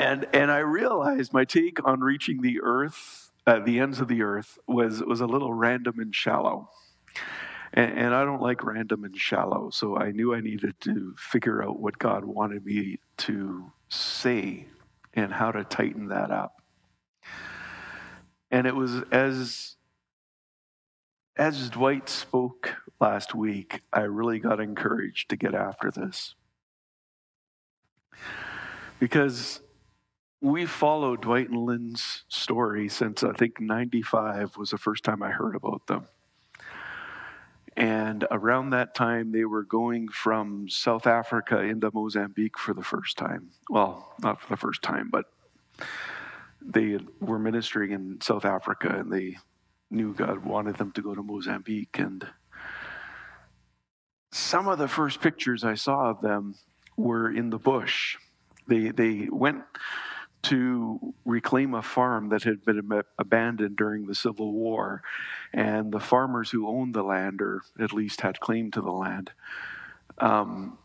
And and I realized my take on reaching the earth, uh, the ends of the earth, was was a little random and shallow. And, and I don't like random and shallow, so I knew I needed to figure out what God wanted me to say and how to tighten that up. And it was as as Dwight spoke last week, I really got encouraged to get after this. Because we followed Dwight and Lynn's story since I think 95 was the first time I heard about them. And around that time, they were going from South Africa into Mozambique for the first time. Well, not for the first time, but they were ministering in South Africa and they knew God wanted them to go to Mozambique. And some of the first pictures I saw of them were in the bush. They, they went to reclaim a farm that had been abandoned during the Civil War. And the farmers who owned the land, or at least had claim to the land, um,